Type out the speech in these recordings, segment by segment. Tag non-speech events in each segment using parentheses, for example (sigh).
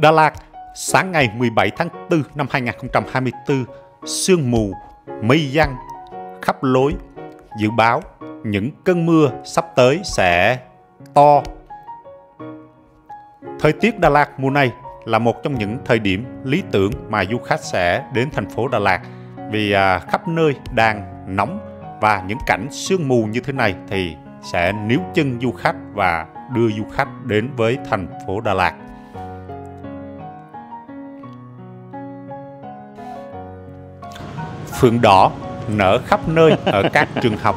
Đà Lạt, sáng ngày 17 tháng 4 năm 2024, sương mù, mây giăng, khắp lối, dự báo những cơn mưa sắp tới sẽ to. Thời tiết Đà Lạt mùa này là một trong những thời điểm lý tưởng mà du khách sẽ đến thành phố Đà Lạt vì à, khắp nơi đang nóng và những cảnh sương mù như thế này thì sẽ níu chân du khách và đưa du khách đến với thành phố Đà Lạt. Phượng đỏ nở khắp nơi ở các trường học.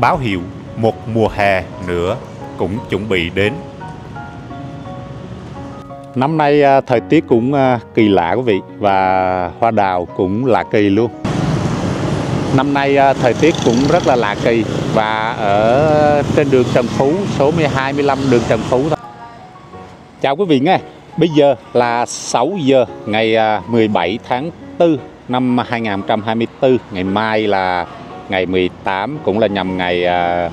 Báo hiệu một mùa hè nữa cũng chuẩn bị đến. Năm nay à, thời tiết cũng à, kỳ lạ quý vị, và hoa đào cũng lạ kỳ luôn. Năm nay à, thời tiết cũng rất là lạ kỳ, và ở trên đường Trần Phú, số 12 15 đường Trần Phú thôi. Chào quý vị nghe. Bây giờ là 6 giờ ngày 17 tháng 4 năm 2024, ngày mai là ngày 18 cũng là nhằm ngày à,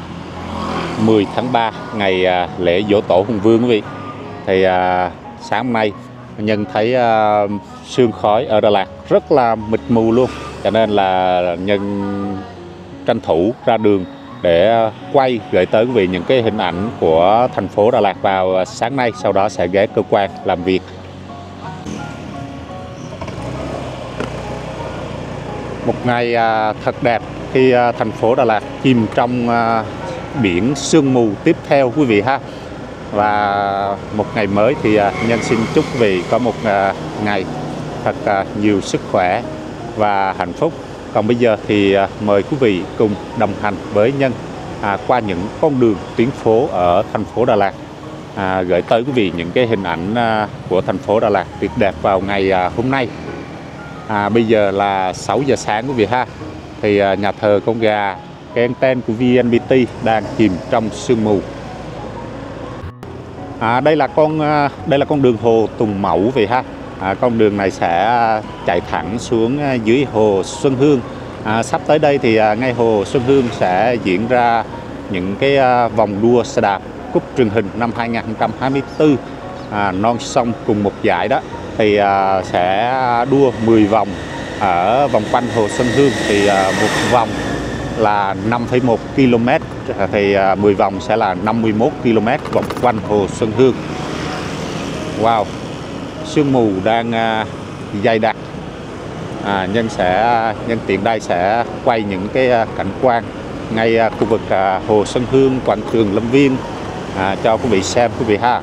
10 tháng 3, ngày à, lễ dỗ tổ Hùng Vương quý vị. Thì à, sáng hôm nay nhân thấy sương khói ở Đà Lạt rất là mịt mù luôn. Cho nên là nhân tranh thủ ra đường để quay gửi tới quý vị những cái hình ảnh của thành phố Đà Lạt vào sáng nay. Sau đó sẽ ghé cơ quan làm việc. Một ngày à, thật đẹp khi à, thành phố Đà Lạt chìm trong à, biển sương mù tiếp theo quý vị ha. Và một ngày mới thì à, nhân xin chúc quý vị có một à, ngày thật à, nhiều sức khỏe và hạnh phúc. Còn bây giờ thì mời quý vị cùng đồng hành với nhân qua những con đường tuyến phố ở thành phố Đà Lạt. À, gửi tới quý vị những cái hình ảnh của thành phố Đà Lạt tuyệt đẹp vào ngày hôm nay à, bây giờ là 6 giờ sáng quý vị ha thì à, nhà thờ con gà cái anten của VNPT đang chìm trong sương mù À, đây là con à, đây là con đường hồ Tùng Mẫu vậy ha. À, con đường này sẽ chạy thẳng xuống à, dưới hồ Xuân Hương. À, sắp tới đây thì à, ngay hồ Xuân Hương sẽ diễn ra những cái à, vòng đua xe đạp cúp truyền hình năm 2024 à, non sông cùng một giải đó thì à, sẽ đua 10 vòng ở vòng quanh hồ Xuân Hương thì à, một vòng là 5,1 km thì à, 10 vòng sẽ là 51 km vòng quanh hồ Xuân Hương. Wow, sương mù đang dày đặc. À, nhân sẽ nhân tiện đây sẽ quay những cái cảnh quan ngay khu vực hồ Xuân Hương, quảng trường Lâm Viên à, cho quý vị xem quý vị ha.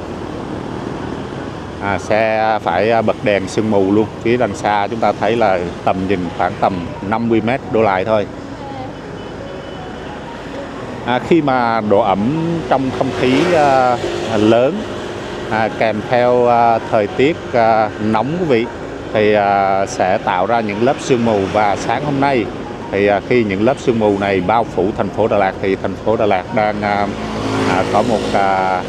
À, xe phải à, bật đèn sương mù luôn. Phía đằng xa chúng ta thấy là tầm nhìn khoảng tầm 50 mét đổ lại thôi. À, khi mà độ ẩm trong không khí à, lớn à, kèm theo à, thời tiết à, nóng quý vị thì à, sẽ tạo ra những lớp sương mù. Và sáng hôm nay thì à, khi những lớp sương mù này bao phủ thành phố Đà Lạt thì thành phố Đà Lạt đang à, à, có một à,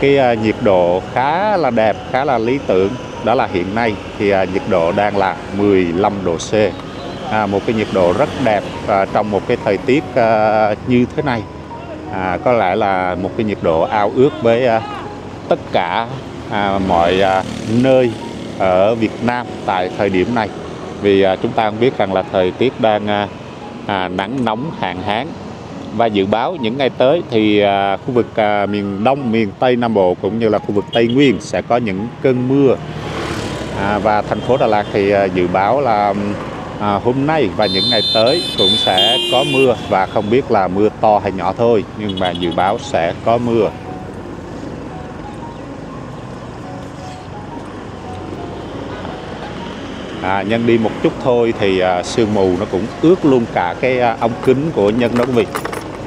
cái à, nhiệt độ khá là đẹp khá là lý tưởng. Đó là hiện nay thì à, nhiệt độ đang là 15 độ C. À, một cái nhiệt độ rất đẹp à, trong một cái thời tiết à, như thế này. À, có lẽ là một cái nhiệt độ ao ước với à, tất cả à, mọi à, nơi ở Việt Nam tại thời điểm này. Vì à, chúng ta cũng biết rằng là thời tiết đang à, à, nắng nóng hạn hán và dự báo những ngày tới thì à, khu vực à, miền Đông, miền Tây Nam Bộ cũng như là khu vực Tây Nguyên sẽ có những cơn mưa. À, và thành phố Đà Lạt thì à, dự báo là à, hôm nay và những ngày tới cũng sẽ có mưa và không biết là mưa to hay nhỏ thôi nhưng mà dự báo sẽ có mưa. À, nhân đi một chút thôi thì à, sương mù nó cũng ướt luôn cả cái à, ống kính của nhân đó quý vị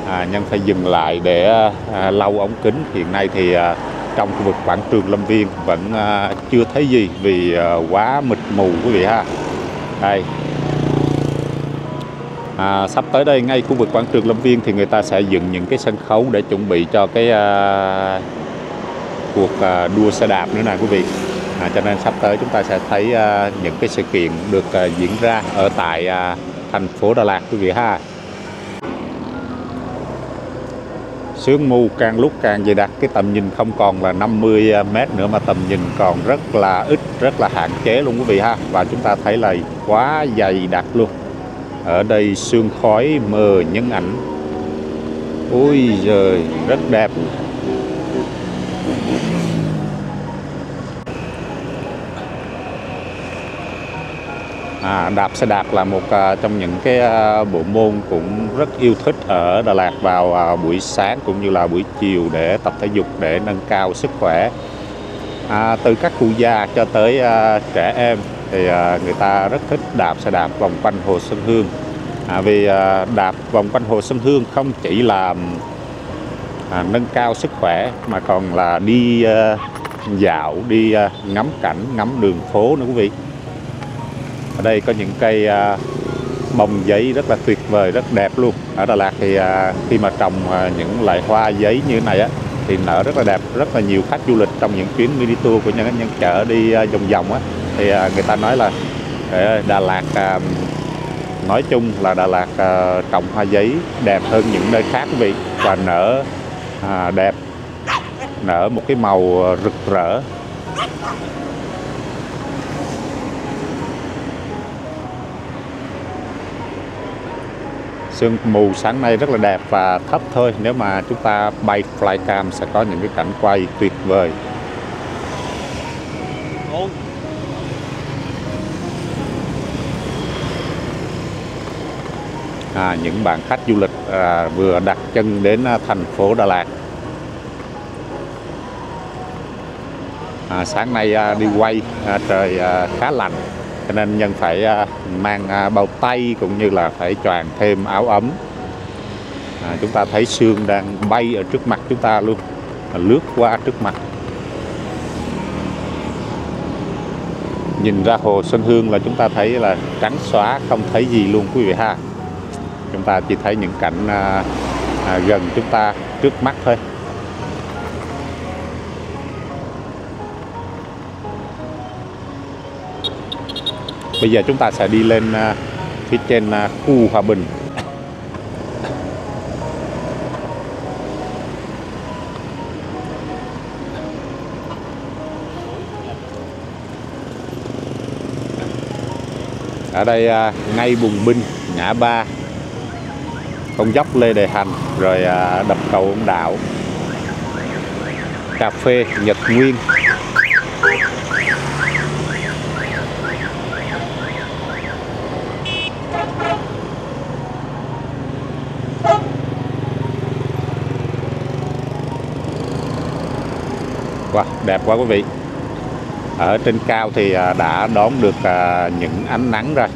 à, nhân phải dừng lại để à, lau ống kính. Hiện nay thì à, trong khu vực quảng trường Lâm Viên vẫn à, chưa thấy gì vì à, quá mịt mù quý vị ha. Đây. À, sắp tới đây ngay khu vực quảng trường Lâm Viên thì người ta sẽ dựng những cái sân khấu để chuẩn bị cho cái à, cuộc à, đua xe đạp nữa nè quý vị. À, cho nên sắp tới chúng ta sẽ thấy à, những cái sự kiện được à, diễn ra ở tại à, thành phố Đà Lạt quý vị ha. Sương mù càng lúc càng dày đặc, cái tầm nhìn không còn là 50 à, mét nữa mà tầm nhìn còn rất là ít, rất là hạn chế luôn quý vị ha. Và chúng ta thấy là quá dày đặc luôn. Ở đây sương khói mờ nhân ảnh. Ôi giời, rất đẹp. À, đạp xe đạp là một à, trong những cái à, bộ môn cũng rất yêu thích ở Đà Lạt vào à, buổi sáng cũng như là buổi chiều để tập thể dục để nâng cao sức khỏe. À, từ các cụ già cho tới à, trẻ em thì à, người ta rất thích đạp xe đạp vòng quanh Hồ Xuân Hương. À, vì à, đạp vòng quanh Hồ Xuân Hương không chỉ là à, nâng cao sức khỏe mà còn là đi à, dạo, đi à, ngắm cảnh, ngắm đường phố nữa quý vị ở đây có những cây à, bông giấy rất là tuyệt vời rất đẹp luôn. Ở Đà Lạt thì à, khi mà trồng à, những loại hoa giấy như thế này á thì nở rất là đẹp rất là nhiều khách du lịch trong những chuyến mini tour của nhân nhân chợ đi à, vòng vòng á. Thì à, người ta nói là à, Đà Lạt nói chung là Đà Lạt trồng hoa giấy đẹp hơn những nơi khác quý vị. Và nở đẹp nở một cái màu rực rỡ. Sương mù sáng nay rất là đẹp và thấp thôi. Nếu mà chúng ta bay flycam sẽ có những cái cảnh quay tuyệt vời. À, những bạn khách du lịch à, vừa đặt chân đến à, thành phố Đà Lạt. À, sáng nay à, đi quay à, trời à, khá lạnh cho nên nhân phải à, mang à, bao tay cũng như là phải choàng thêm áo ấm. À, chúng ta thấy sương đang bay ở trước mặt chúng ta luôn à, lướt qua trước mặt. Nhìn ra hồ Xuân Hương là chúng ta thấy là trắng xóa không thấy gì luôn quý vị ha. Chúng ta chỉ thấy những cảnh à, à, gần chúng ta trước mắt thôi. Bây giờ chúng ta sẽ đi lên à, phía trên à, khu Hòa Bình. Ở đây à, ngay bùng binh, ngã ba. Con dốc lê đề hành, rồi đập cầu ông đạo. Cà phê nhật nguyên Wow, đẹp quá quý vị. Ở trên cao thì à, đã đón được à, những ánh nắng rồi.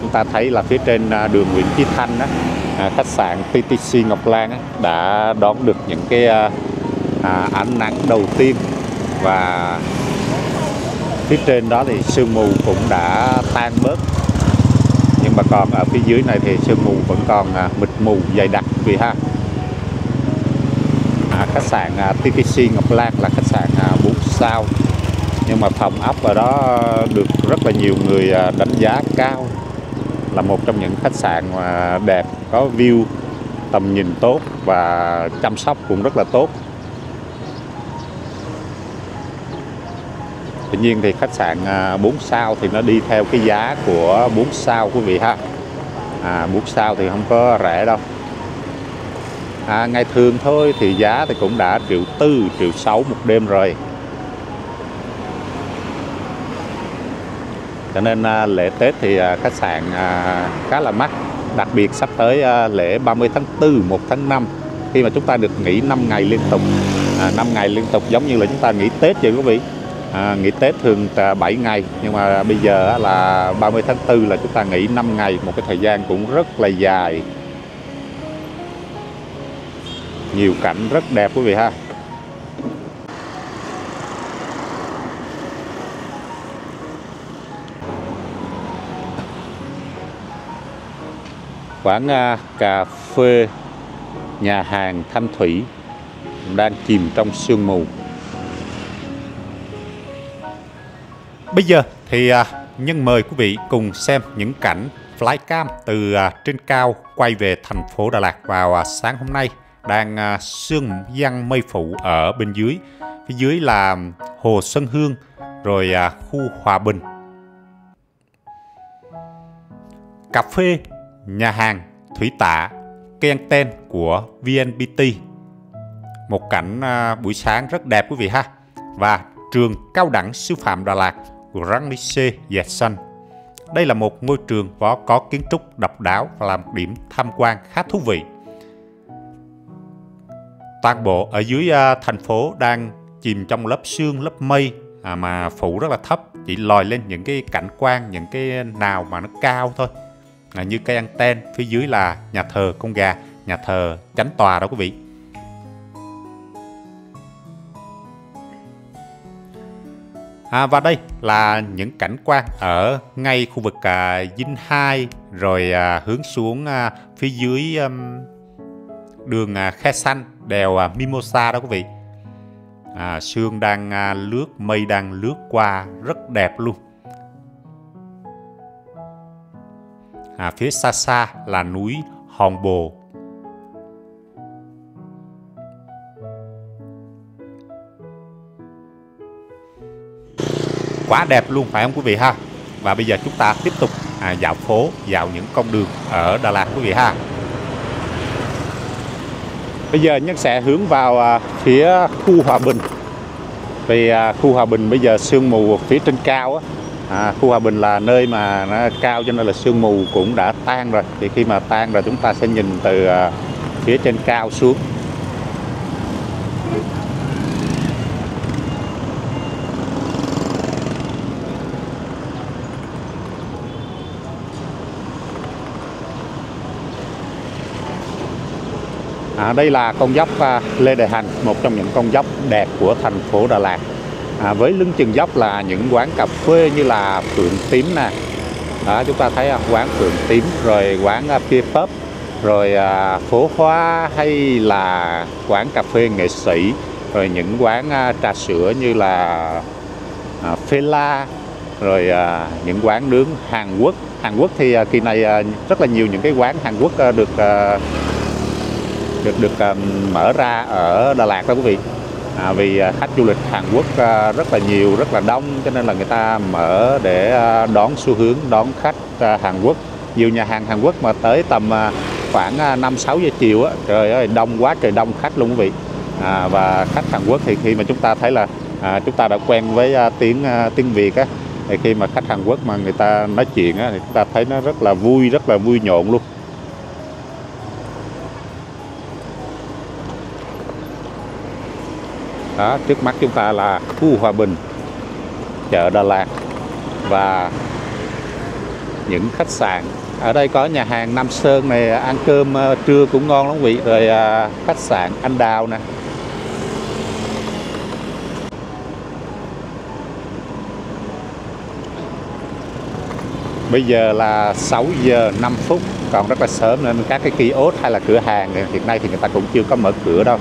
Chúng ta thấy là phía trên à, đường Nguyễn Chí Thanh đó, khách sạn TTC Ngọc Lan đã đón được những cái ánh nắng đầu tiên. Và phía trên đó thì sương mù cũng đã tan bớt. Nhưng mà còn ở phía dưới này thì sương mù vẫn còn mịt mù dày đặc vì ha khách sạn à, TTC Ngọc Lan là khách sạn à, 4 sao. Nhưng mà phòng ốc ở đó được rất là nhiều người à, đánh giá cao. Là một trong những khách sạn mà đẹp có view tầm nhìn tốt và chăm sóc cũng rất là tốt. Tuy nhiên thì khách sạn à, 4 sao thì nó đi theo cái giá của 4 sao quý vị ha. À, 4 sao thì không có rẻ đâu à, ngày thường thôi thì giá thì cũng đã triệu tư triệu sáu một đêm rồi. Cho nên à, lễ Tết thì à, khách sạn à, khá là mắc. Đặc biệt sắp tới à, lễ 30 tháng 4 1 tháng 5 khi mà chúng ta được nghỉ 5 ngày liên tục. À, 5 ngày liên tục giống như là chúng ta nghỉ Tết vậy quý vị. À, nghỉ Tết thường 7 ngày nhưng mà bây giờ là 30 tháng 4 là chúng ta nghỉ 5 ngày một cái thời gian cũng rất là dài nhiều cảnh rất đẹp quý vị ha. Quán uh, cà phê nhà hàng Thanh Thủy đang chìm trong sương mù. Bây giờ thì uh, nhân mời quý vị cùng xem những cảnh flycam từ uh, trên cao quay về thành phố Đà Lạt vào uh, sáng hôm nay đang à, sương giăng mây phủ ở bên dưới. Phía dưới là hồ Xuân Hương rồi à, khu Hòa Bình. Cà phê nhà hàng thủy tạ kenten của VNPT một cảnh à, buổi sáng rất đẹp quý vị ha. Và trường cao đẳng sư phạm Đà Lạt Grand Lycée Dệt Xanh. Đây là một ngôi trường có, có kiến trúc độc đáo và là một điểm tham quan khá thú vị. Toàn bộ ở dưới uh, thành phố đang chìm trong lớp sương, lớp mây à, mà phủ rất là thấp, chỉ lòi lên những cái cảnh quan, những cái nào mà nó cao thôi. À, như cây anten, phía dưới là nhà thờ con gà, nhà thờ chánh tòa đó quý vị. À, và đây là những cảnh quan ở ngay khu vực à, Dinh 2 rồi à, hướng xuống à, phía dưới um, đường à, Khe Xanh, đèo à, Mimosa đó quý vị. À, sương đang à, lướt, mây đang lướt qua rất đẹp luôn. À, phía xa xa là núi Hòn Bồ quá đẹp luôn phải không quý vị ha và bây giờ chúng ta tiếp tục à, dạo phố dạo những con đường ở Đà Lạt quý vị ha bây giờ nhân sẽ hướng vào à, phía khu Hòa Bình. Vì à, khu Hòa Bình bây giờ sương mù phía trên cao á. À, khu Hòa Bình là nơi mà nó cao cho nên là sương mù cũng đã tan rồi. Thì khi mà tan rồi chúng ta sẽ nhìn từ à, phía trên cao xuống. À, đây là con dốc à, Lê Đại Hành, một trong những con dốc đẹp của thành phố Đà Lạt. À, với lưng chừng dốc là những quán cà phê như là Phượng Tím nè. Đó, chúng ta thấy à, quán Phượng Tím, rồi quán à, Pier Pub, rồi à, phố hoa hay là quán cà phê nghệ sĩ, rồi những quán à, trà sữa như là à, Phê La, rồi à, những quán nướng Hàn Quốc. Hàn Quốc thì à, kỳ này à, rất là nhiều những cái quán Hàn Quốc à, được à, được được à, mở ra ở Đà Lạt đó quý vị. À, vì à, khách du lịch Hàn Quốc à, rất là nhiều rất là đông cho nên là người ta mở để đón xu hướng đón khách Hàn Quốc. Nhiều nhà hàng Hàn Quốc mà tới tầm khoảng năm sáu giờ chiều á trời ơi đông quá trời đông khách luôn quý vị. À, và khách Hàn Quốc thì khi mà chúng ta thấy là à, chúng ta đã quen với tiếng tiếng Việt á thì khi mà khách Hàn Quốc mà người ta nói chuyện á thì chúng ta thấy nó rất là vui rất là vui nhộn luôn. Đó, trước mắt chúng ta là khu Hòa Bình, chợ Đà Lạt và những khách sạn. Ở đây có nhà hàng Nam Sơn này, ăn cơm ờ, trưa cũng ngon lắm vị. Rồi à, khách sạn Anh Đào nè. Bây giờ là 6 giờ 5 phút, còn rất là sớm nên các cái kiosk hay là cửa hàng hiện nay thì người ta cũng chưa có mở cửa đâu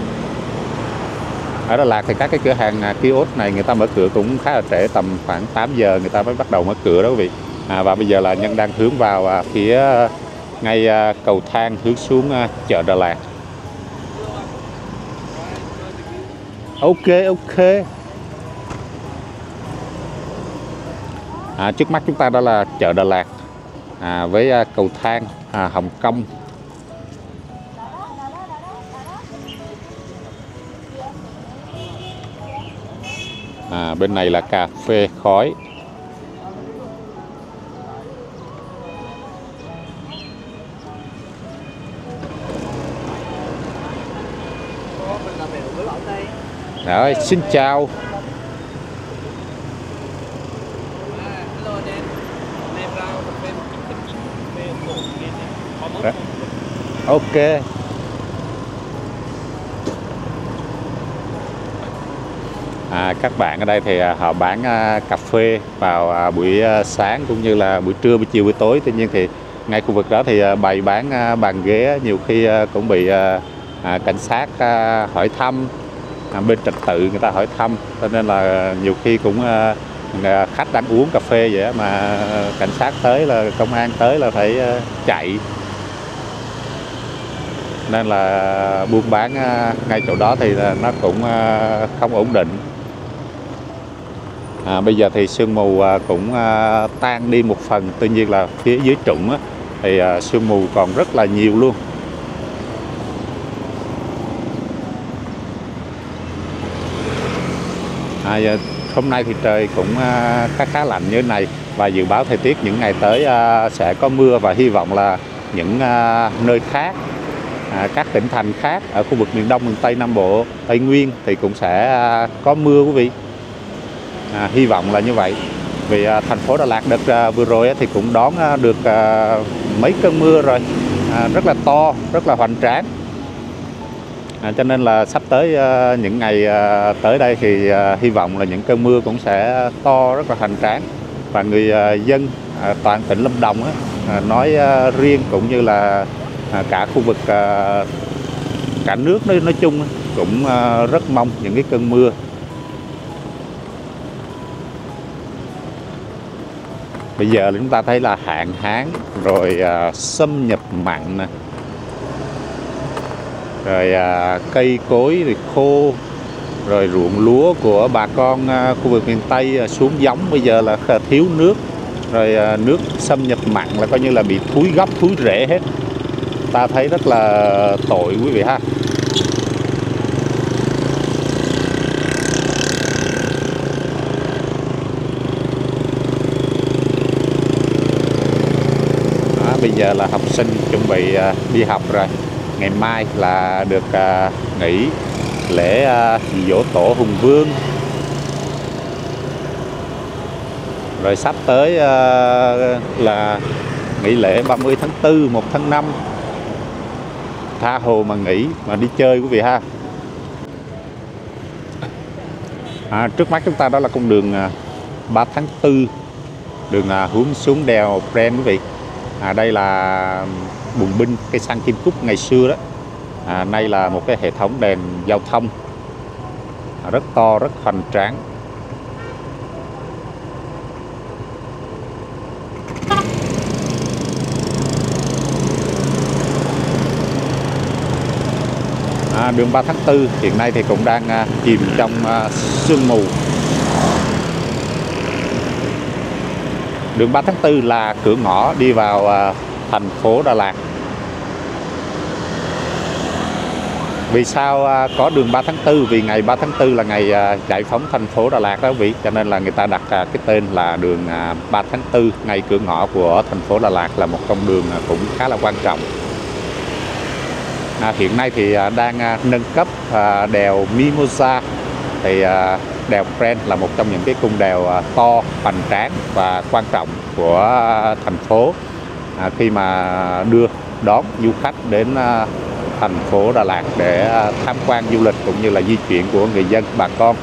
ở Đà Lạt thì các cái cửa hàng à, kiosk này người ta mở cửa cũng khá là trễ tầm khoảng 8 giờ người ta mới bắt đầu mở cửa đó quý vị. À, và bây giờ là nhân đang hướng vào à, phía à, ngay à, cầu thang hướng xuống à, chợ Đà Lạt. Ok ok. À, trước mắt chúng ta đó là chợ Đà Lạt à, với à, cầu thang à, Hồng Kông. À, bên này là cà phê khói. Rồi xin chào. Ok. À, các bạn ở đây thì à, họ bán à, cà phê vào à, buổi à, sáng cũng như là buổi trưa buổi chiều buổi tối. Tuy nhiên thì ngay khu vực đó thì à, bày bán à, bàn ghế nhiều khi à, cũng bị à, à, cảnh sát à, hỏi thăm. À, bên trật tự người ta hỏi thăm. Cho nên là nhiều khi cũng à, à khách đang uống cà phê vậy mà à, cảnh sát tới là công an tới là phải à, chạy. Nên là buôn bán ngay chỗ đó thì nó cũng không ổn định à, bây giờ thì sương mù à, cũng à, tan đi một phần. Tuy nhiên là phía dưới trụng á, thì à, sương mù còn rất là nhiều luôn. À, giờ, hôm nay thì trời cũng à, khá khá lạnh như thế này. Và dự báo thời tiết những ngày tới à, sẽ có mưa và hy vọng là những à, nơi khác à, các tỉnh thành khác ở khu vực miền Đông miền Tây Nam Bộ Tây Nguyên thì cũng sẽ à, có mưa quý vị à, hy vọng là như vậy. Vì à, thành phố Đà Lạt đợt à, vừa rồi thì cũng đón à, được à, mấy cơn mưa rồi. À, rất là to rất là hoành tráng. À, cho nên là sắp tới à, những ngày à, tới đây thì à, hy vọng là những cơn mưa cũng sẽ to rất là hoành tráng. Và người à, dân à, toàn tỉnh Lâm Đồng á, à, nói à, riêng cũng như là à, cả khu vực à, cả nước nói, nói chung cũng à, rất mong những cái cơn mưa. Bây giờ chúng ta thấy là hạn hán rồi à, xâm nhập mặn nè. Rồi à, cây cối thì khô rồi ruộng lúa của bà con à, khu vực miền Tây à, xuống giống. Bây giờ là thiếu nước rồi à, nước xâm nhập mặn là coi như là bị thúi gốc thúi rễ hết. Ta thấy rất là tội quý vị ha. Giờ là học sinh chuẩn bị à, đi học rồi. Ngày mai là được à, nghỉ lễ à, dỗ tổ hùng vương. Rồi sắp tới là nghỉ lễ 30 tháng 4 1 tháng 5 tha hồ mà nghỉ mà đi chơi quý vị ha. À, trước mắt chúng ta đó là con đường 3 tháng 4 đường hướng xuống đèo Pren quý vị à, đây là bùng binh cây xăng kim cúc ngày xưa đó. À, nay là một cái hệ thống đèn giao thông. À, rất to rất hoành tráng. À, đường 3 tháng 4 hiện nay thì cũng đang à, chìm trong à, sương mù. Đường 3 tháng 4 là cửa ngõ đi vào à, thành phố Đà Lạt. Vì sao à, có đường 3 tháng 4 vì ngày 3 tháng 4 là ngày à, giải phóng thành phố Đà Lạt đó quý vị cho nên là người ta đặt cái tên là đường 3 tháng 4 ngày cửa ngõ của thành phố Đà Lạt là một con đường cũng khá là quan trọng. À, hiện nay thì đang nâng cấp đèo Mimosa. Thì đèo Grand là một trong những cái cung đèo à, to, hoành tráng và quan trọng của thành phố. À, khi mà đưa đón du khách đến à, thành phố Đà Lạt để tham quan du lịch cũng như là di chuyển của người dân, bà con.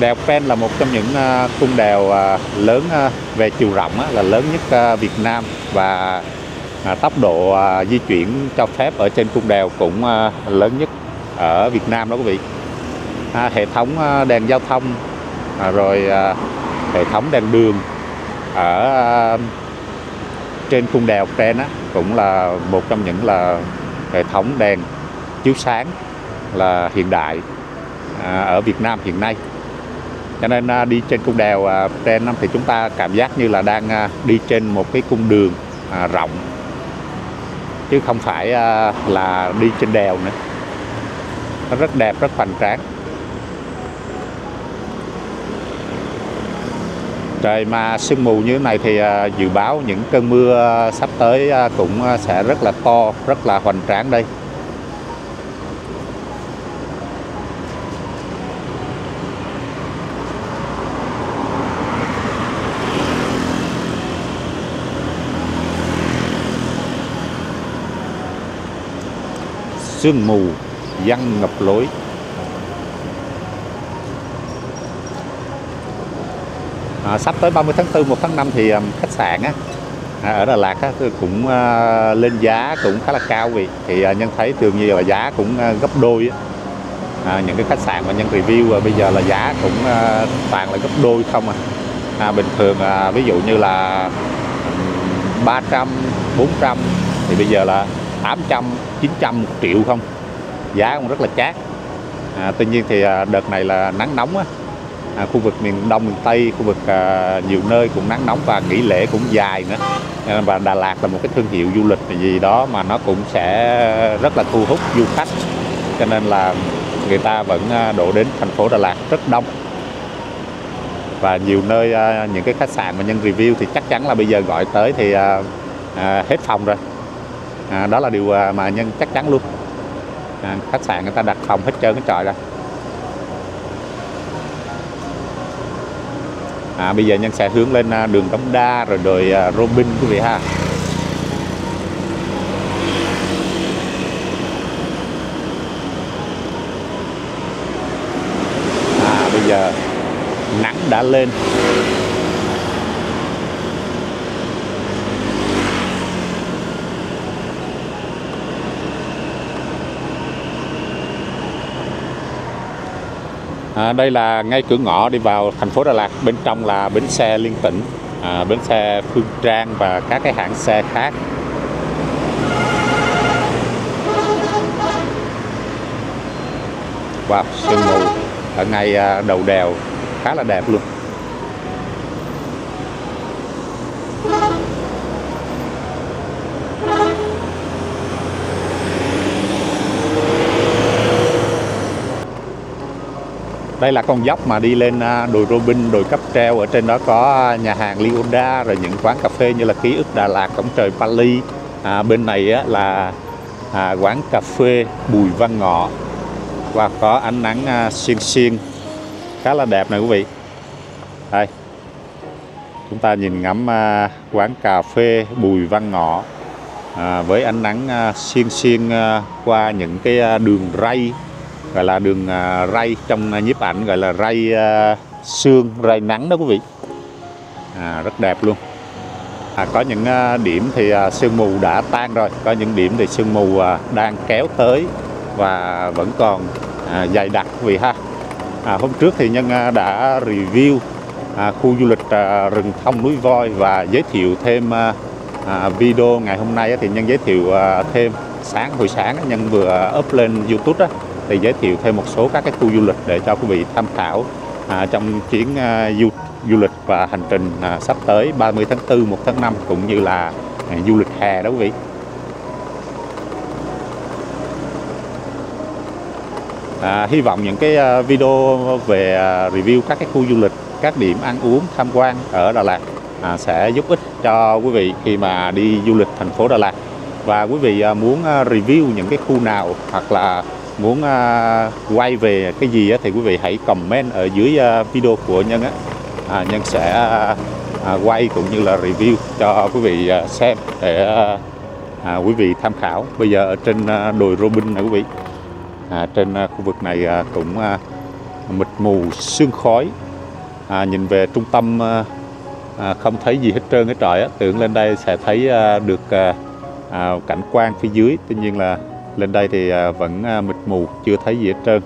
Đèo Pen là một trong những cung đèo lớn về chiều rộng là lớn nhất Việt Nam và À, tốc độ à, di chuyển cho phép ở trên cung đèo cũng à, lớn nhất ở Việt Nam đó quý vị. À, hệ thống à, đèn giao thông à, rồi à, hệ thống đèn đường ở à, trên cung đèo trên á cũng là một trong những là hệ thống đèn chiếu sáng là hiện đại à, ở Việt Nam hiện nay. Cho nên à, đi trên cung đèo à, trên thì chúng ta cảm giác như là đang à, đi trên một cái cung đường à, rộng chứ không phải à, là đi trên đèo nữa. Nó rất đẹp, rất hoành tráng. Trời mà sương mù như thế này thì à, dự báo những cơn mưa sắp tới à, cũng sẽ rất là to, rất là hoành tráng đây. Sương mù văng ngập lối à, sắp tới 30 tháng 4 1 tháng 5 thì à, khách sạn á à, ở Đà Lạt á, cũng à, lên giá cũng khá là cao vì thì à, nhân thấy thường như là giá cũng à, gấp đôi á. À, những cái khách sạn mà nhân review à, bây giờ là giá cũng à, toàn là gấp đôi không à, à bình thường à, ví dụ như là 300 400 thì bây giờ là 800 900 1 triệu không? Giá cũng rất là chát. À, tuy nhiên thì à, đợt này là nắng nóng á. À, khu vực miền Đông miền Tây khu vực à, nhiều nơi cũng nắng nóng và nghỉ lễ cũng dài nữa. À, và Đà Lạt là một cái thương hiệu du lịch gì đó mà nó cũng sẽ rất là thu hút du khách. Cho nên là người ta vẫn à, đổ đến thành phố Đà Lạt rất đông. Và nhiều nơi à, những cái khách sạn mà nhân review thì chắc chắn là bây giờ gọi tới thì hết phòng rồi à, đó là điều à, mà nhân chắc chắn luôn. À, khách sạn người ta đặt phòng hết trơn cái trọi ra. À, bây giờ nhân sẽ hướng lên à, đường Đống Đa rồi đồi à, Robin quý vị ha. À, bây giờ nắng đã lên. À, đây là ngay cửa ngõ đi vào thành phố Đà Lạt. Bên trong là bến xe liên tỉnh, à, bến xe Phương Trang và các cái hãng xe khác. Wow, sương mù ở ngay à, đầu đèo khá là đẹp luôn. Đây là con dốc mà đi lên à, đồi Robin, đồi cáp treo. Ở trên đó có à, nhà hàng Lionda rồi những quán cà phê như là ký ức Đà Lạt, cổng trời Pali à, bên này á, là à, quán cà phê Bùi Văn Ngọ. Và có ánh nắng à, xiên xiên. Khá là đẹp này quý vị. Đây. Chúng ta nhìn ngắm à, quán cà phê Bùi Văn Ngọ. À, với ánh nắng à, xiên xiên à, qua những cái à, đường ray gọi là đường à, ray trong à, nhiếp ảnh gọi là ray xương sương ray nắng đó quý vị. À, rất đẹp luôn. À, có những điểm thì sương mù đã tan rồi có những điểm thì sương mù đang kéo tới và vẫn còn à, dày đặc quý vị ha. À, hôm trước thì nhân đã review à, khu du lịch à, rừng thông núi voi và giới thiệu thêm à, à, video ngày hôm nay thì nhân giới thiệu à, thêm sáng hồi sáng nhân vừa up lên youtube đó thì giới thiệu thêm một số các cái khu du lịch để cho quý vị tham khảo à, trong chuyến à, du du lịch và hành trình à, sắp tới 30 tháng 4, 1 tháng 5 cũng như là à, du lịch hè đó quý vị. À, hy vọng những cái à, video về à, review các cái khu du lịch, các điểm ăn uống, tham quan ở Đà Lạt à, sẽ giúp ích cho quý vị khi mà đi du lịch thành phố Đà Lạt. Và quý vị à, muốn à, review những cái khu nào hoặc là muốn à, quay về cái gì thì quý vị hãy comment ở dưới à, video của nhân á. À, nhân sẽ à, quay cũng như là review cho quý vị xem để à, quý vị tham khảo. Bây giờ ở trên đồi Robin này quý vị. À, trên khu vực này cũng à, mịt mù sương khói. À, nhìn về trung tâm à, à, không thấy gì hết trơn hết trời á. Tưởng lên đây sẽ thấy à, được à, à, cảnh quan phía dưới. Tuy nhiên là lên đây thì à, vẫn à, mịt mù chưa thấy gì hết trơn.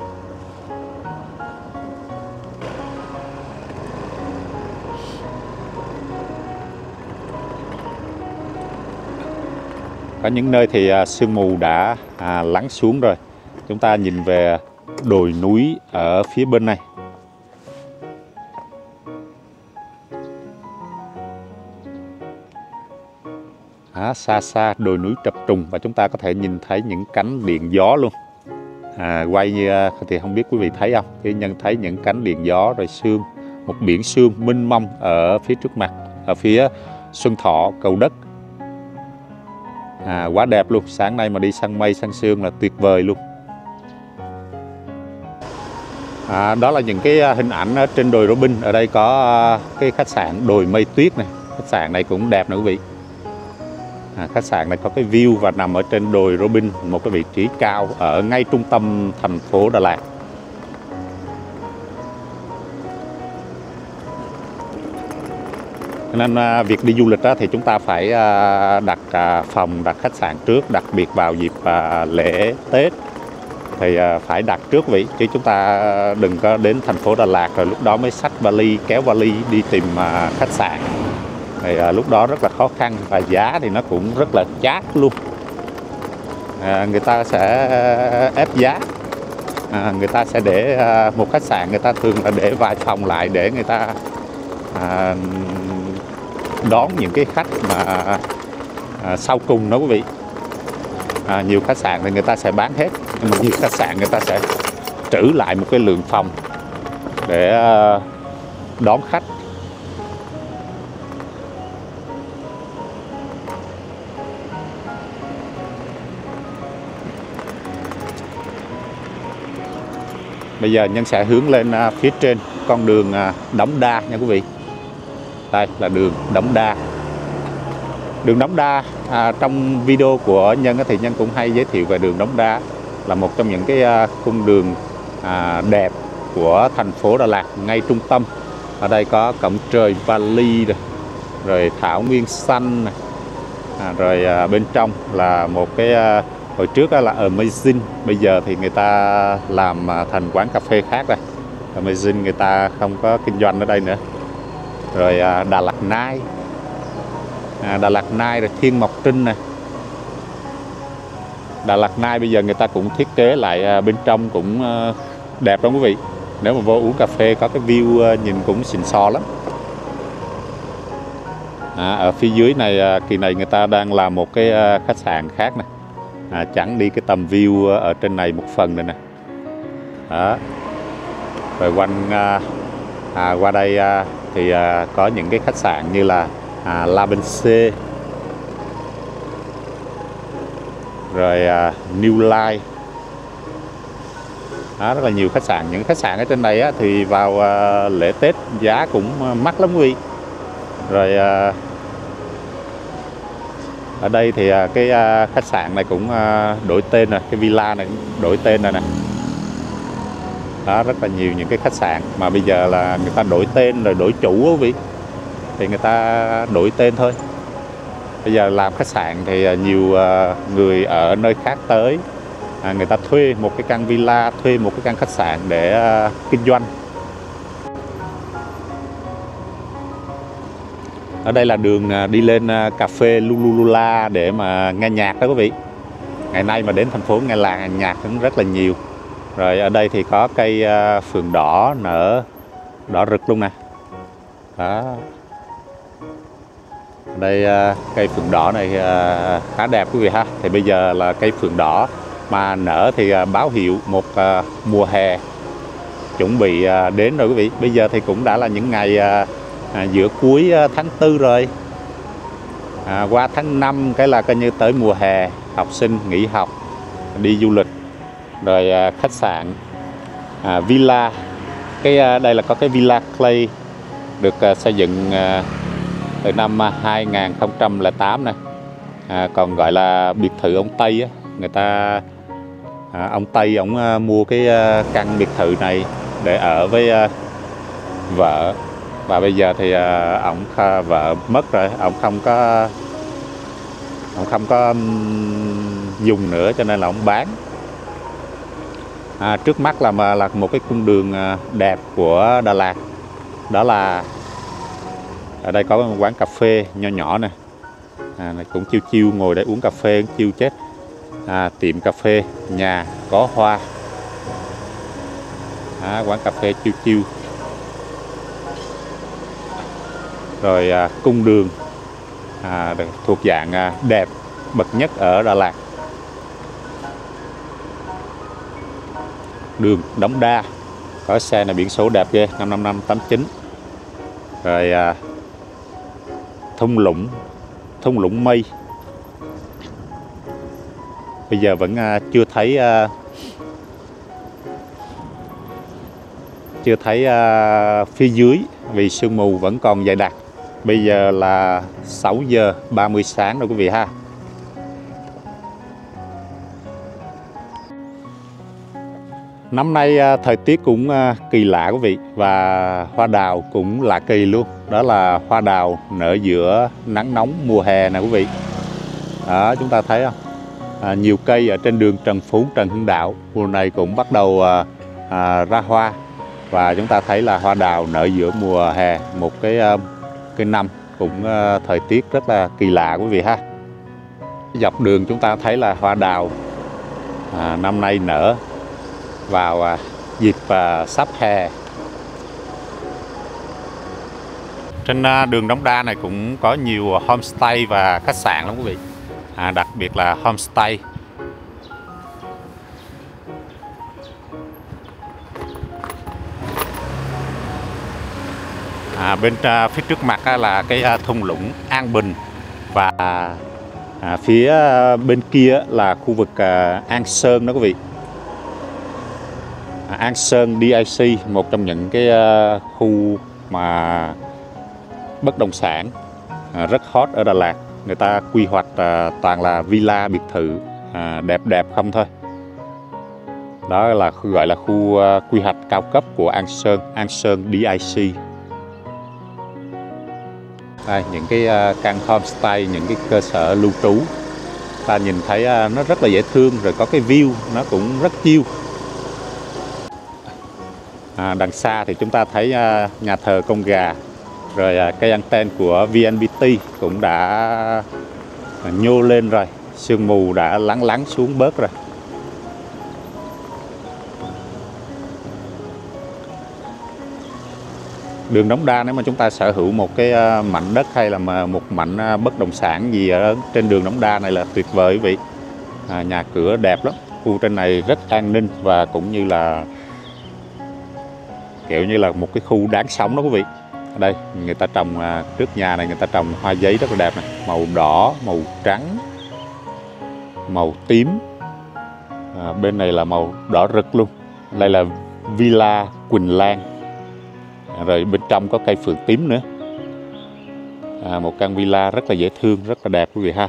Có những nơi thì à, sương mù đã à, lắng xuống rồi. Chúng ta nhìn về đồi núi ở phía bên này. À, xa xa đồi núi trập trùng và chúng ta có thể nhìn thấy những cánh điện gió luôn. À, quay như thì không biết quý vị thấy không? Thì nhân thấy những cánh điện gió rồi sương một biển sương mênh mông ở phía trước mặt ở phía Xuân Thọ cầu đất. À, quá đẹp luôn. Sáng nay mà đi săn mây săn sương là tuyệt vời luôn. À, đó là những cái à, hình ảnh ở trên đồi Robin. Ở đây có à, cái khách sạn đồi mây tuyết này. Khách sạn này cũng đẹp nè quý vị à, khách sạn này có cái view và nằm ở trên đồi Robin một cái vị trí cao ở ngay trung tâm thành phố Đà Lạt. Nên à, việc đi du lịch thì chúng ta phải à, đặt à, phòng, đặt khách sạn trước, đặc biệt vào dịp lễ Tết. Thì phải đặt trước vị chứ chúng ta đừng có đến thành phố Đà Lạt rồi lúc đó mới xách vali kéo vali đi tìm khách sạn thì à, lúc đó rất là khó khăn và giá thì nó cũng rất là chát luôn. À, người ta sẽ ép giá. À, người ta sẽ để à, một khách sạn người ta thường là để vài phòng lại để người ta à, đón những cái khách mà à, sau cùng đó quý vị. À, nhiều khách sạn thì người ta sẽ bán hết nhưng mà nhiều khách sạn người ta sẽ trữ lại một cái lượng phòng để à, đón khách. Bây giờ nhân sẽ hướng lên à, phía trên con đường à, Đống Đa nha quý vị. Đây là đường Đống Đa. Đường Đống Đa à, trong video của nhân thì nhân cũng hay giới thiệu về đường Đống Đa là một trong những cái à, cung đường à, đẹp của thành phố Đà Lạt ngay trung tâm. Ở đây có cổng trời Bali rồi, rồi thảo nguyên xanh này. À, rồi à, bên trong là một cái à, hồi trước là Amazing bây giờ thì người ta làm à, thành quán cà phê khác rồi Amazing người ta không có kinh doanh ở đây nữa. Rồi à, Đà Lạt Nai. À, Đà Lạt Nai rồi Thiên Mộc Trinh này Đà Lạt Nai bây giờ người ta cũng thiết kế lại à, bên trong cũng đẹp lắm quý vị. Nếu mà vô uống cà phê có cái view nhìn cũng xịn xò lắm. À, ở phía dưới này kỳ này người ta đang làm một cái khách sạn khác này à, chẳng đi cái tầm view ờ, ở trên này một phần này nè. Đó. Rồi quanh à, à, qua đây à, thì à, có những cái khách sạn như là à, La Bence C. Rồi à, New Life. Đó, rất là nhiều khách sạn. Những khách sạn ở trên đây á, thì vào à, lễ Tết giá cũng à, mắc lắm quý rồi à, ở đây thì à, cái à, khách sạn này cũng à, đổi tên rồi, cái villa này cũng đổi tên rồi nè. Đó, rất là nhiều những cái khách sạn mà bây giờ là người ta đổi tên rồi đổi chủ quý vị. Thì người ta đổi tên thôi. Bây giờ làm khách sạn thì nhiều người ở nơi khác tới. Người ta thuê một cái căn villa, thuê một cái căn khách sạn để kinh doanh. Ở đây là đường à, đi lên à, cà phê Lululula để mà nghe nhạc đó quý vị. Ngày nay mà đến thành phố nghe làng nhạc cũng rất là nhiều. Rồi ở đây thì có cây phường phượng đỏ nở, đỏ rực luôn nè. Đó. Đây cây phượng đỏ này khá đẹp quý vị ha. Thì bây giờ là cây phượng đỏ mà nở thì báo hiệu một mùa hè chuẩn bị đến rồi quý vị. Bây giờ thì cũng đã là những ngày à, giữa cuối à, tháng tư rồi. À, qua tháng 5 cái là coi như tới mùa hè học sinh nghỉ học đi du lịch rồi à, khách sạn à, villa. Cái à, đây là có cái villa clay được à, xây dựng à, từ năm 2008 này. À, còn gọi là biệt thự ông Tây á. Người ta à, ông Tây ông à, mua cái à, căn biệt thự này để ở với à, vợ và bây giờ thì uh, ổng vợ mất rồi. Ổng không có ổng không có dùng nữa cho nên là ổng bán. À, trước mắt là là một cái cung đường à, đẹp của Đà Lạt. Đó là ở đây có một quán cà phê nho nhỏ nè. À, này cũng chiêu chiêu ngồi để uống cà phê chiêu chết. À, tiệm cà phê nhà có hoa. À, quán cà phê chiêu chiêu. Rồi à, cung đường à, thuộc dạng à, đẹp bậc nhất ở Đà Lạt. Đường Đống Đa có xe này biển số đẹp ghê 55589 rồi à, thung lũng thung lũng mây. Bây giờ vẫn à, chưa thấy à, chưa thấy à, phía dưới vì sương mù vẫn còn dày đặc. Bây giờ là 6 giờ 30 sáng rồi quý vị ha. Năm nay à, thời tiết cũng à, kỳ lạ quý vị Và hoa đào cũng lạ kỳ luôn. Đó là hoa đào nở giữa nắng nóng mùa hè nè quý vị. Đó chúng ta thấy không? À, Nhiều cây ở trên đường Trần Phú, Trần Hưng Đạo Mùa này cũng bắt đầu à, à, ra hoa. Và chúng ta thấy là hoa đào nở giữa mùa hè Một cái à, cái năm cũng ờ, thời tiết rất là kỳ lạ quý vị ha. Dọc đường chúng ta thấy là hoa đào à, năm nay nở vào à, dịp à, sắp hè. Trên à, đường Đống Đa này cũng có nhiều homestay và khách sạn lắm quý vị. À, đặc biệt là homestay à, bên à, phía trước mặt á, là cái à, thung lũng An Bình. Và à, phía à, bên kia là khu vực à, An Sơn đó quý vị. À, An Sơn DIC một trong những cái à, khu mà bất động sản à, rất hot ở Đà Lạt. Người ta quy hoạch à, toàn là villa biệt thự à, đẹp đẹp không thôi. Đó là gọi là khu à, quy hoạch cao cấp của An Sơn An Sơn DIC đây, những cái uh, căn homestay những cái cơ sở lưu trú. Ta nhìn thấy uh, nó rất là dễ thương rồi có cái view nó cũng rất chiêu. à, đằng xa thì chúng ta thấy uh, nhà thờ công gà. Rồi uh, cây anten của VNPT cũng đã uh, nhô lên rồi. Sương mù đã lắng lắng xuống bớt rồi. Đường Đống Đa nếu mà chúng ta sở hữu một cái à, mảnh đất hay là một mảnh à, bất động sản gì ở trên đường Đống Đa này là tuyệt vời quý vị. À, nhà cửa đẹp lắm khu trên này rất an ninh và cũng như là kiểu như là một cái khu đáng sống đó quý vị. Ở đây người ta trồng à, trước nhà này người ta trồng hoa giấy rất là đẹp này màu đỏ màu trắng màu tím. À, bên này là màu đỏ rực luôn. Đây là villa Quỳnh Lan rồi bên trong có cây phượng tím nữa. À, một căn villa rất là dễ thương rất là đẹp quý vị ha.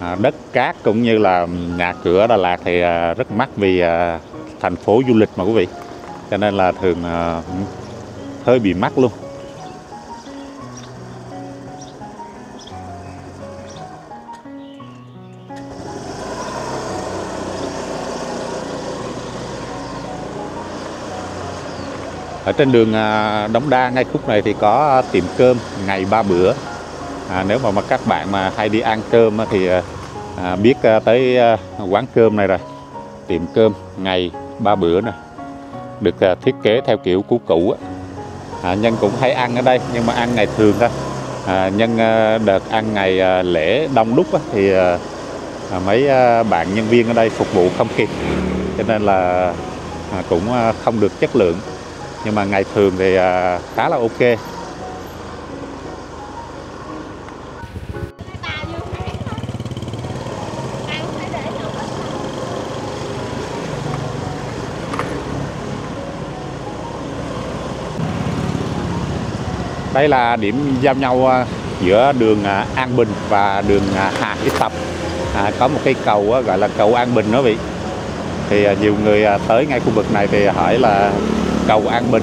À, đất cát cũng như là nhà cửa Đà Lạt thì à, rất mắc vì à, thành phố du lịch mà quý vị. Cho nên là thường à, hơi bị mắc luôn. Ở trên đường à, Đống Đa ngay khúc này thì có tiệm cơm ngày ba bữa. À, nếu mà, mà các bạn mà hay đi ăn cơm thì à, à biết à, tới quán cơm này rồi. Tiệm cơm ngày ba bữa nè được thiết kế theo kiểu cũ cũ à, nhân cũng hay ăn ở đây nhưng mà ăn ngày thường thôi. À, nhân đợt ăn ngày lễ đông đúc thì mấy bạn nhân viên ở đây phục vụ không kịp. Cho nên là cũng không được chất lượng nhưng mà ngày thường thì à, khá là ok. Đây là điểm giao nhau à, giữa đường à, An Bình và đường Hà Huy Tập. À, có một cây cầu gọi là cầu An Bình đó vị. Thì nhiều người tới ngay khu vực này thì hỏi là cầu An Bình.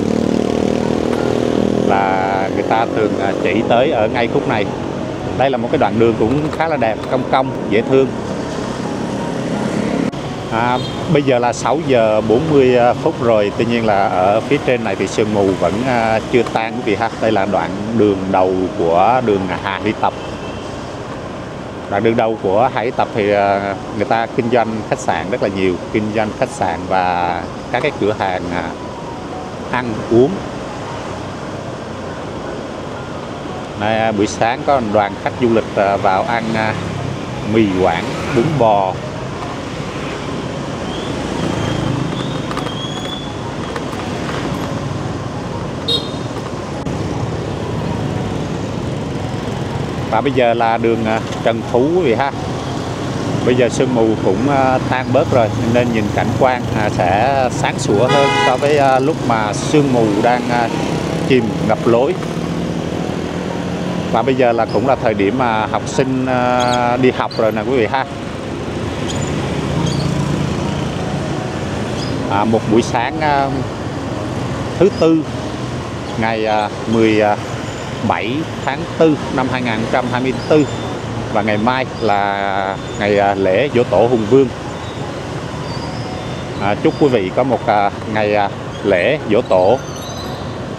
Là người ta thường à, chỉ tới ở ngay khúc này. Đây là một cái đoạn đường cũng khá là đẹp cong cong dễ thương. À, bây giờ là 6 giờ 40 à, phút rồi. Tuy nhiên là ở phía trên này thì sương mù vẫn à, chưa tan quý vị ha. Đây là đoạn đường đầu của đường Hà Huy Tập. Đoạn đường đầu của Hải Tập thì người ta kinh doanh khách sạn rất là nhiều kinh doanh khách sạn và các cái cửa hàng ăn uống. Nay, à, buổi sáng có đoàn khách du lịch à, vào ăn à, mì quảng bún bò. Và bây giờ là đường Trần Phú quý vị ha bây giờ sương mù cũng à, tan bớt rồi nên nhìn cảnh quan à, sẽ sáng sủa hơn so với à, lúc mà sương mù đang chìm ngập lối. Và bây giờ là cũng là thời điểm mà học sinh đi học rồi nè quý vị ha. À, một buổi sáng thứ tư ngày 17 tháng 4 năm 2024 và ngày mai là ngày à, lễ dỗ tổ Hùng Vương. À, chúc quý vị có một à, ngày à, lễ dỗ tổ.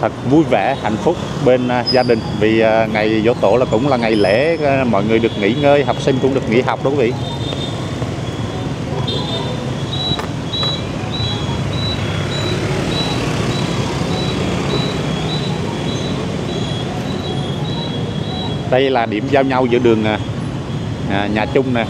Thật vui vẻ hạnh phúc bên gia đình. Vì ngày dỗ tổ là cũng là ngày lễ mọi người được nghỉ ngơi học sinh cũng được nghỉ học đó quý vị? Đây là điểm giao nhau giữa đường à, nhà chung nè.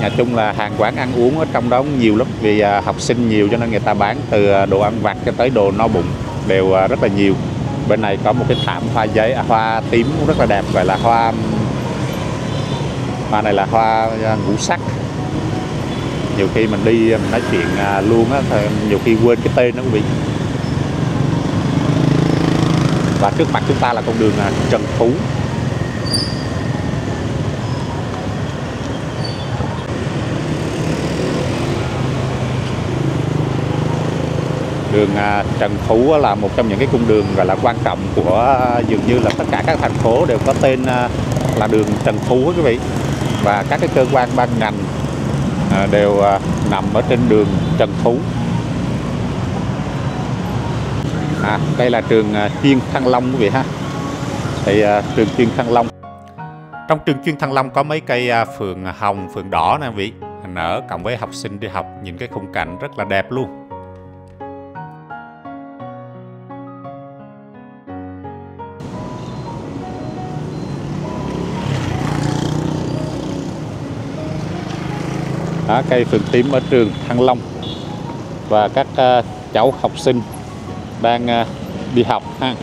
Nhà chung là hàng quán ăn uống ở trong đó nhiều lắm vì à, học sinh nhiều cho nên người ta bán từ à, đồ ăn vặt cho tới đồ no bụng đều à, rất là nhiều. Bên này có một cái thảm hoa giấy à, hoa tím cũng rất là đẹp gọi là hoa hoa này là hoa à, ngũ sắc. Nhiều khi mình đi à, mình nói chuyện à, luôn á thì nhiều khi quên cái tên đó quý vị và trước mặt chúng ta là con đường à, Trần Phú. Đường à, Trần Phú là một trong những cái cung đường gọi là quan trọng của à, dường như là tất cả các thành phố đều có tên à, là đường Trần Phú quý vị. Và các cái cơ quan ban ngành đều nằm ở trên đường Trần Phú. À, đây là trường chuyên Thăng Long quý vị ha. Thì trường chuyên Thăng Long. Trong trường chuyên Thăng Long có mấy cây phường phượng hồng phượng đỏ nè quý vị. Nở cộng với học sinh đi học nhìn cái khung cảnh rất là đẹp luôn. Đó, cây phượng tím ở trường Thăng Long. Và các uh, cháu học sinh đang uh, đi học ha.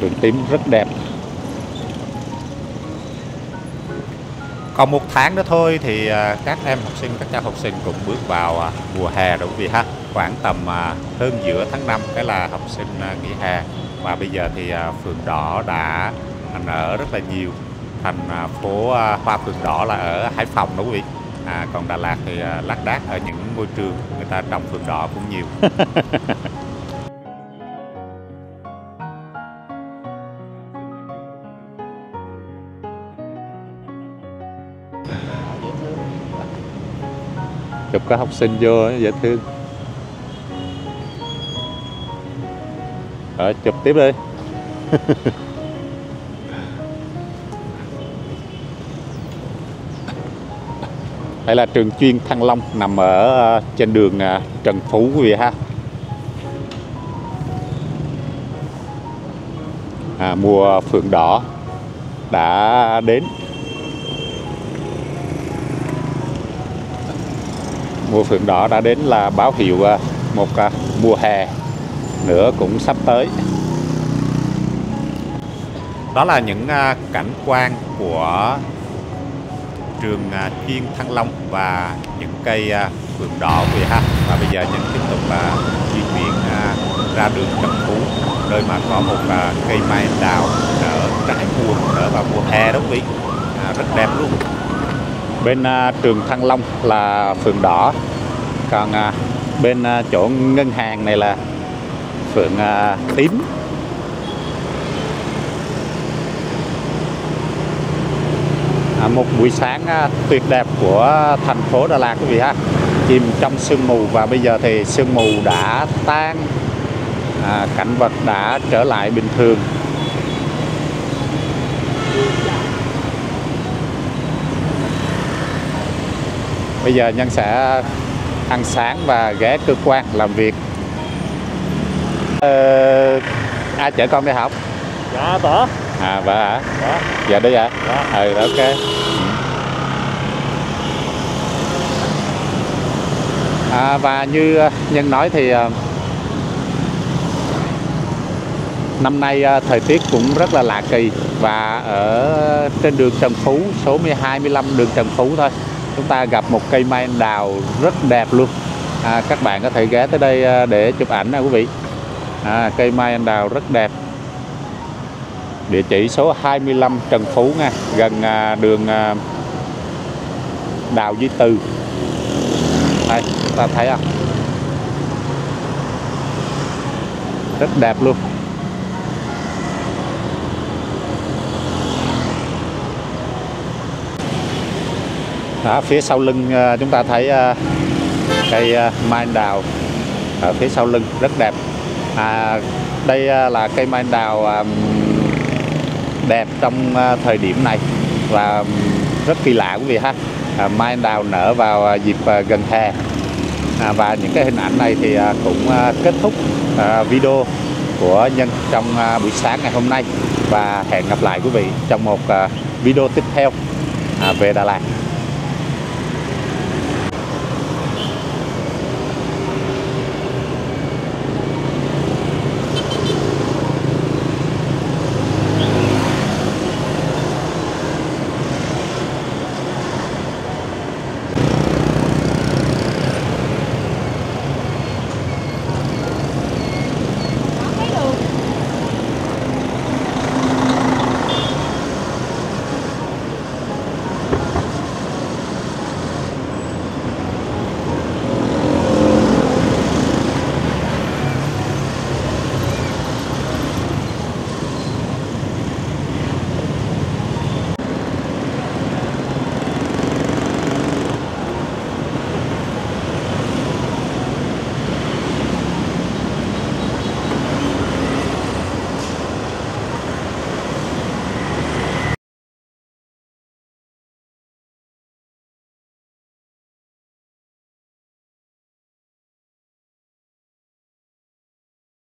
Phượng tím rất đẹp. Còn một tháng nữa thôi thì ờ, các em học sinh các cháu học sinh cũng bước vào mùa hè rồi quý vị ha. Khoảng tầm hơn giữa tháng 5 cái là học sinh nghỉ hè. Và bây giờ thì phường đỏ đã nở rất là nhiều. Thành phố hoa phường đỏ là ở Hải Phòng đó quý vị à, còn Đà Lạt thì à, lác đác ở những ngôi trường người ta trồng phượng đỏ cũng nhiều. (laughs) Chụp có học sinh vô dễ thương. Rồi, chụp tiếp đi. (laughs) đây là trường chuyên Thăng Long nằm ở ờ, trên đường ờ, Trần Phú quý vị ha. À, mùa phượng đỏ đã đến. Mùa phượng đỏ đã đến là báo hiệu ờ, một mùa hè nữa cũng sắp tới. Đó là những cảnh quan của trường à, chuyên Thăng Long và những cây à, phượng đỏ về ha. Và bây giờ nhân tiếp tục à, di chuyển ra đường Trần Phú, nơi mà có một cây mai đào nở trái mùa nở vào mùa hè đó quý vị. Rất đẹp luôn. Bên trường Thăng Long là phượng đỏ. Còn bên chỗ ngân hàng này là phượng tím. Một buổi sáng à, tuyệt đẹp của thành phố Đà Lạt quý vị ha. Chìm trong sương mù và bây giờ thì sương mù đã tan à, cảnh vật đã trở lại bình thường. Bây giờ nhân sẽ ăn sáng và ghé cơ quan làm việc. Ờ, ai chở con đi học? Dạ tỏ à vợ hả? Dạ dạ đi hả Dạ. ừ ok. À, và như ờ, nhân nói thì ờ, năm nay ờ, thời tiết cũng rất là lạ kỳ và ở trên đường Trần Phú số 12 15 đường Trần Phú thôi chúng ta gặp một cây mai anh đào rất đẹp luôn. À, các bạn có thể ghé tới đây à, để chụp ảnh nè quý vị. À, cây mai anh đào rất đẹp địa chỉ số 25 Trần Phú nha gần à, đường à, Đào Duy Từ. Đây chúng ta thấy không? Rất đẹp luôn. Đó, phía sau lưng à, chúng ta thấy cây mai đào ở phía sau lưng rất đẹp. À, đây là cây mai đào đẹp trong à, thời điểm này và rất kỳ lạ quý vị ha. À, mai đào nở vào à, dịp à, gần hè. À, và những cái hình ảnh này thì cũng kết thúc video của nhân trong buổi sáng ngày hôm nay. Và hẹn gặp lại quý vị trong một video tiếp theo về Đà Lạt.